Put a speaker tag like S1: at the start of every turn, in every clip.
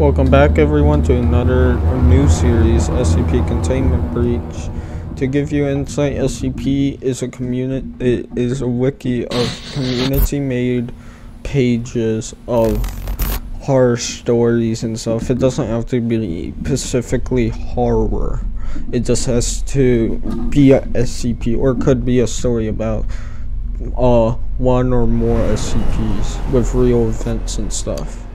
S1: Welcome back everyone to another new series, SCP Containment Breach. To give you insight, SCP is a community it is a wiki of community-made pages of horror stories and stuff. It doesn't have to be specifically horror. It just has to be a SCP or could be a story about uh one or more SCPs with real events and stuff.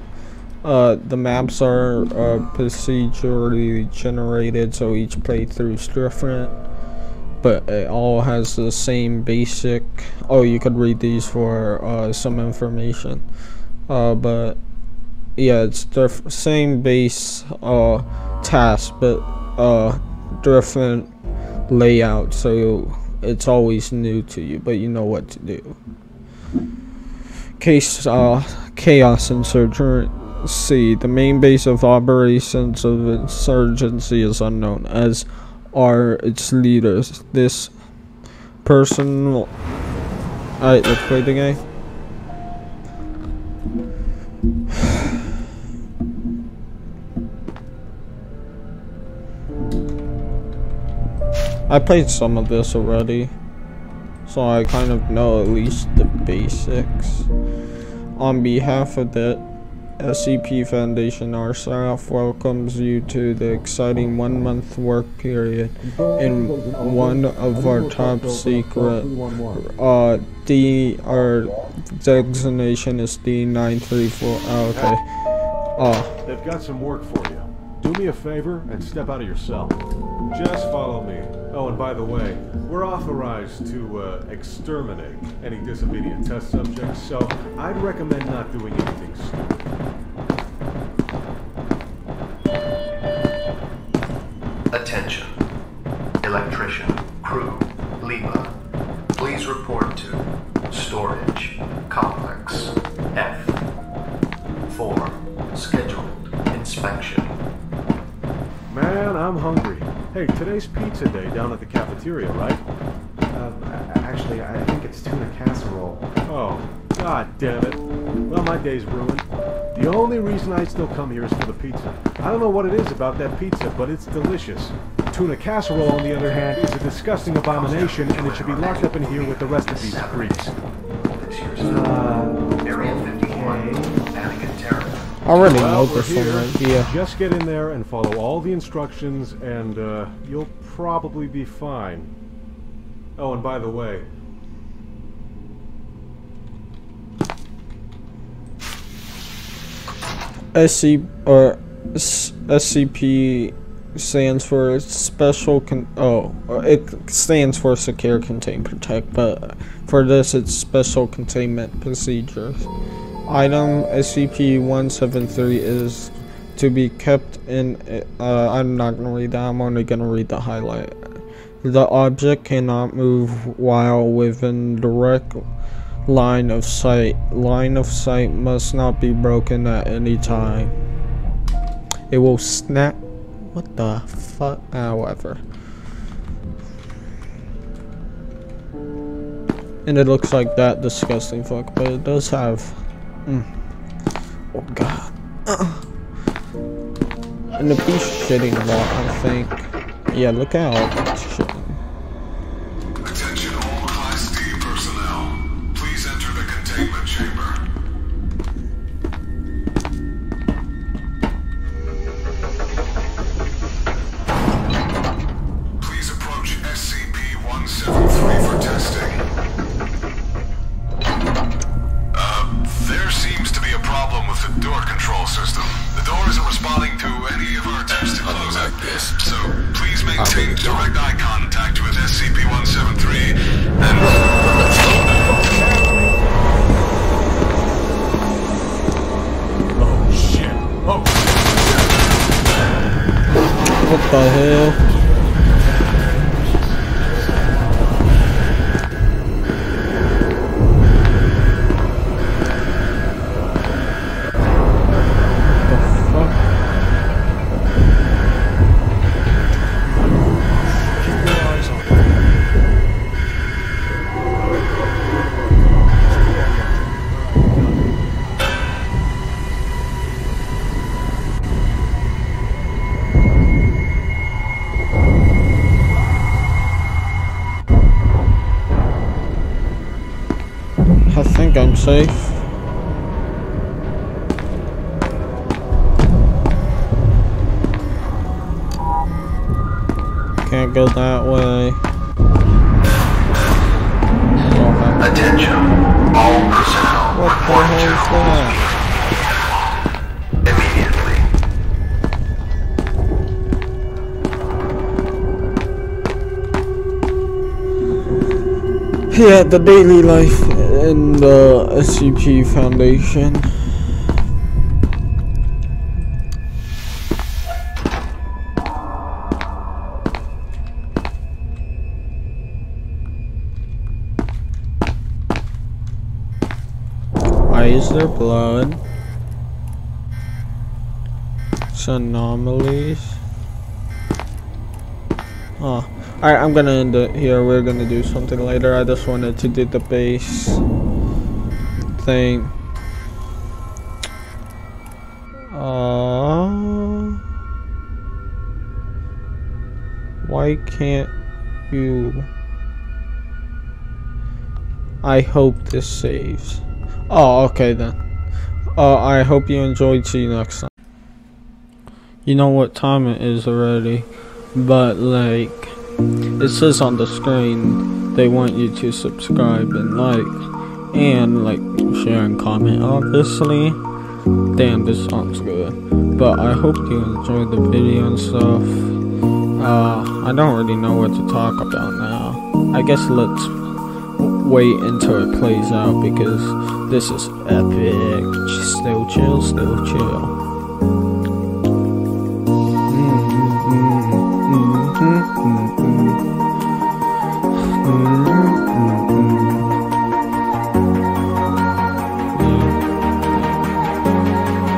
S1: Uh, the maps are uh, procedurally generated, so each playthrough is different, but it all has the same basic. Oh, you could read these for uh, some information, uh, but yeah, it's the same base uh, task, but uh, different layout, so it's always new to you, but you know what to do. Case chaos and insurgent C. The main base of operations of insurgency is unknown, as are its leaders. This person. Alright, let's play the game. I played some of this already, so I kind of know at least the basics. On behalf of the SCP Foundation RSAF welcomes you to the exciting one month work period in one of our top secret uh D our designation is D934 oh, okay.
S2: Uh they've got some work for you. Do me a favor and step out of your cell. Just follow me. Oh, and by the way, we're authorized to uh, exterminate any disobedient test subjects, so I'd recommend not doing anything stupid.
S3: Attention. Electrician, crew, Lima. Please report to Storage, Complex, F. 4. Scheduled inspection.
S2: Man, I'm hungry. Hey, today's pizza day down at the cafeteria, right?
S4: Uh, actually, I think it's tuna casserole.
S2: Oh, god damn it. Well, my day's ruined. The only reason I still come here is for the pizza. I don't know what it is about that pizza, but it's delicious. Tuna casserole, on the other hand, is a disgusting abomination, and it should be locked up in here with the rest of these freaks.
S4: Uh,
S3: Area 51, Anakin Terra.
S1: I already
S2: Well,
S1: know this one
S2: here.
S1: right here.
S2: Just get in there and follow all the instructions, and uh, you'll probably be fine. Oh, and by the way,
S1: SC or SCP stands for special con oh it stands for secure contain protect but for this it's special containment procedures. Item SCP-173 is to be kept in uh, I'm not gonna read that I'm only gonna read the highlight. The object cannot move while within direct line of sight. Line of sight must not be broken at any time. It will snap. What the fuck? However. And it looks like that disgusting fuck, but it does have. Mm. Oh god. And the beast shitting a lot, I think. Yeah, look out.
S5: The door isn't responding to any of our attempts to close it. So please maintain direct eye contact with SCP-173 and...
S2: oh shit, oh
S1: What the hell? I'm safe. Can't go that way.
S3: Attention, all personnel.
S1: what the hell is that?
S3: Immediately.
S1: Yeah, the daily life in the uh, SCP Foundation. Why is there blood? It's anomalies. Oh. Alright, I'm gonna end it here. We're gonna do something later. I just wanted to do the base thing. Uh, why can't you? I hope this saves. Oh, okay then. Uh, I hope you enjoyed. See you next time. You know what time it is already, but like it says on the screen they want you to subscribe and like and like share and comment obviously. Damn this sounds good. But i hope you enjoyed the video and stuff. Uh i don't really know what to talk about now. I guess let's wait until it plays out because this is epic. Still chill still chill Mm-hmm.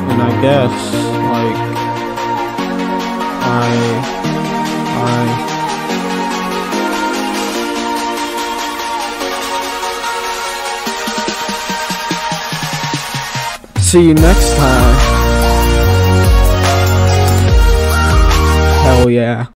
S1: and I guess like I I see you next time. Hell yeah.